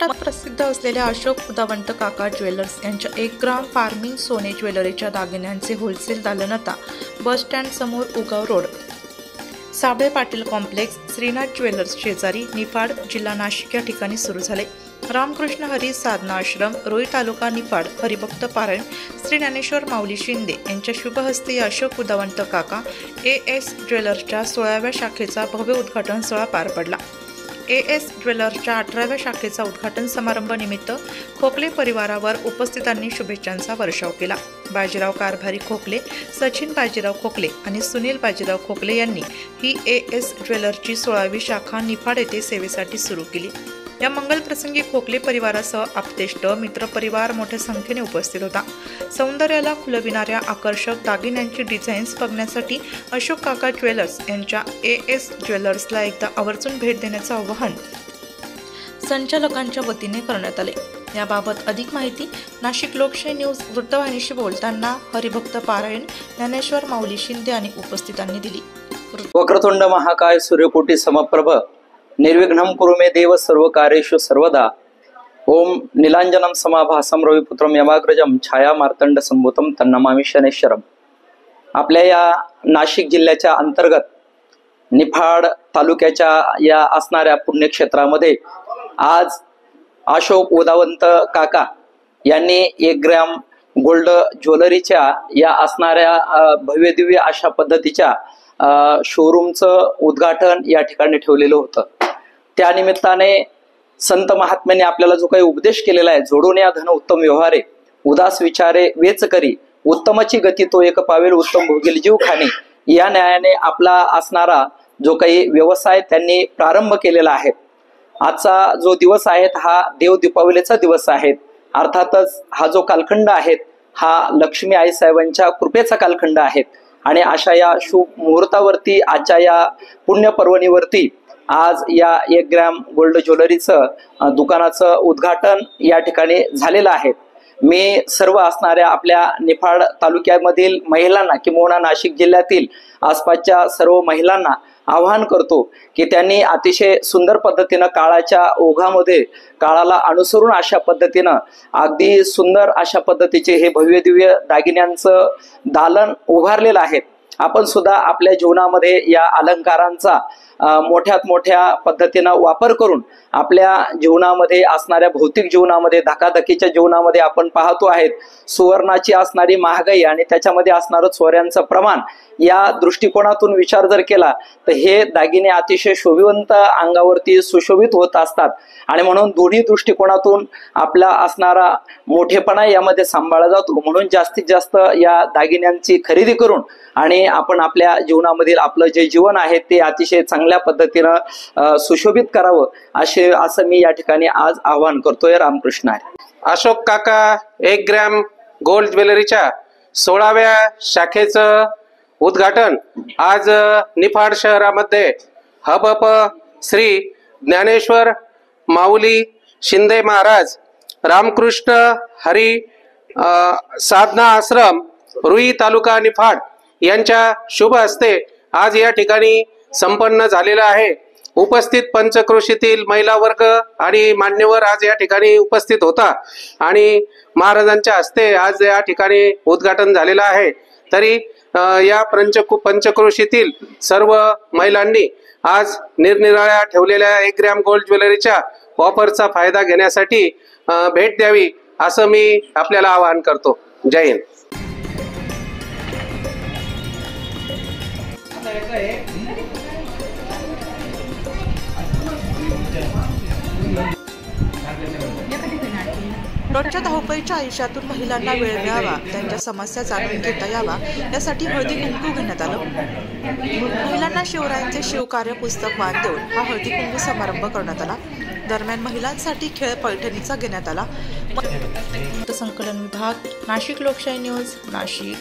महाराष्ट्रात प्रसिद्ध असलेल्या अशोक उदावंत काका ज्वेलर्स यांच्या एक ग्राम फार्मिंग सोने ज्वेलरीच्या दागिन्यांचे होलसेल दालन आता बस स्टँड समोर Ugaon road. Sable Patil complex Shrinath jewellers शेजारी निफाड जिल्हा नाशिक या ठिकाणी सुरू झाले. रामकृष्ण हरी साधना आश्रम रोई तालुका निफाड हरिभक्त पारायण श्री ज्ञानेश्वर माऊली शिंदे यांच्या शुभहस्ते अशोक उदावंत काका ए एस ज्वेलर्सच्या सोळाव्या शाखेचा भव्य उद्घाटन सोहळा पार पडला. ए एस ज्वेलर्सच्या अठराव्या शाखेचा उद्घाटन समारंभ निमित्त खोकले परिवारावर उपस्थितांनी शुभेच्छांचा वर्षाव केला. बाजीराव कारभारी खोकले सचिन बाजीराव खोकले आणि सुनील बाजीराव खोकले यांनी ही ए एस ज्वेलर्सची सोळावी शाखा निफाड येथे सेवेसाठी सुरू केली. या मंगलप्रसंगी खोकले परिवारासह आपतेष्ट मित्रपरिवार मोठ्या संख्येने उपस्थित होता. सौंदर्याला खुलविणाऱ्या आकर्षक दागिन्यांची डिझाईन्स बघण्यासाठी अशोक काका ज्वेलर्स यांच्या ए एस ज्वेलर्सला एकदा आवर्जून भेट देण्याचं आवाहन संचालकांच्या वतीने करण्यात आले. याबाबत अधिक माहिती नाशिक लोकशाही न्यूज वृत्तवाहिनीशी बोलताना हरिभक्त पारायण ज्ञानेश्वर माऊली शिंदे आणि उपस्थितांनी दिली. वक्रतुंड महाकाय सूर्यकोटी समप्रभ निर्विघ्न कुरु मे देव सर्व कार्येषु सर्वदा। ओम निलांजनम समाभासम रविपुत्रम यमाग्रजम छाया मार्तंड संभूतम तन्नमामी शनेश्वरम। आपल्या या नाशिक जिल्ह्याच्या अंतर्गत निफाड तालुक्याच्या या असणाऱ्या पुण्यक्षेत्रामध्ये आज अशोक उदावंत काका यांनी एक ग्रॅम गोल्ड ज्वेलरीच्या या असणाऱ्या भव्यदिव्य अशा पद्धतीच्या शोरूमचं उद्घाटन या ठिकाणी ठेवलेलं होतं. त्या निमित्ताने संत महात्म्याने आपल्याला जो काही उपदेश केलेला आहे जोडून या धन उत्तम व्यवहारे उदास विचारे वेच करी उत्तमाची गती तो एक पावेल उत्तम भोगील जीव खाणे या न्यायाने आपला असणारा जो काही व्यवसाय त्यांनी प्रारंभ केलेला आहे. आजचा जो दिवस आहे हा देव दीपावलीचा दिवस आहे. अर्थातच हा जो कालखंड आहे हा लक्ष्मी आई साहेबांच्या कृपेचा कालखंड आहे. आणि अशा या शुभ मुहूर्तावरती आजच्या या पुण्यपर्वणीवरती आज या एक ग्रॅम गोल्ड ज्वेलरीचं दुकानाचं उद्घाटन या ठिकाणी झालेलं आहे. मी सर्व असणाऱ्या आपल्या निफाड तालुक्यामधील महिलांना किंवा नाशिक जिल्ह्यातील आसपासच्या सर्व महिलांना आवाहन करतो की त्यांनी अतिशय सुंदर पद्धतीनं काळाच्या ओघामध्ये काळाला अनुसरून अशा पद्धतीनं अगदी सुंदर अशा पद्धतीचे हे भव्य दिव्य दागिन्यांचं दालन उभारलेलं आहे. आपण सुद्धा आपल्या जीवनामध्ये या अलंकारांचा मोठ्यात मोठ्या पद्धतीनं वापर करून आपल्या जीवनामध्ये असणाऱ्या भौतिक जीवनामध्ये धकाधकीच्या जीवनामध्ये आपण पाहतो आहेत. सुवर्णाची असणारी महागाई आणि त्याच्यामध्ये असणारं चोऱ्यांचं प्रमाण या दृष्टिकोनातून विचार जर केला तर हे दागिने अतिशय शोभिवंत अंगावरती सुशोभित होत असतात. आणि म्हणून दोन्ही दृष्टिकोनातून आपला असणारा मोठेपणा यामध्ये सांभाळला जातो. म्हणून जास्तीत जास्त या दागिन्यांची खरेदी करून आणि आपण आपल्या जीवनामधील आपलं जे जीवन आहे ते अतिशय चांगल्या पद्धतीनं सुशोभित करावं असे असं मी या ठिकाणी आज आवाहन करतोय रामकृष्ण आहे. अशोक काका एक ग्रॅम गोल्ड ज्वेलरीच्या सोळाव्या शाखेचं उद्घाटन. आज निफाड शहरामध्ये हबप श्री ज्ञानेश्वर माऊली शिंदे महाराज रामकृष्ण हरी साधना आश्रम रुई तालुका निफाड यांच्या शुभ हस्ते आज या ठिकाणी संपन्न झालेला आहे. उपस्थित पंचक्रोशीतील महिला वर्ग आणि मान्यवर आज या ठिकाणी उपस्थित होता आणि महाराजांच्या हस्ते आज या ठिकाणी उद्घाटन झालेलं आहे. तरी या पंच पंचक्रोशीतील सर्व महिलांनी आज निरनिराळ्या ठेवलेल्या एक ग्रॅम गोल्ड ज्वेलरीच्या ऑफरचा फायदा घेण्यासाठी भेट द्यावी असं मी आपल्याला आवाहन करतो. जय हिंद. रोजच्या धावपळीच्या आयुष्यातून महिलांना वेळ मिळावा त्यांच्या समस्या जाणून घेता यावा यासाठी हळदी कुंकू घेण्यात आलं. महिलांना शिवरायांचे शिवकार्य पुस्तक वाण देऊन हा हळदी कुंकू समारंभ करण्यात आला. दरम्यान महिलांसाठी खेळ पैठणीचा घेण्यात आला. संकलन विभाग नाशिक लोकशाही न्यूज नाशिक.